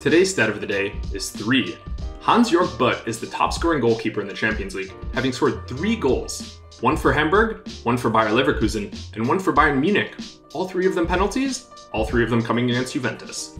Today's stat of the day is 3. Hans-Jörg Butt is the top scoring goalkeeper in the Champions League, having scored 3 goals. One for Hamburg, one for Bayer Leverkusen, and one for Bayern Munich. All three of them penalties, all three of them coming against Juventus.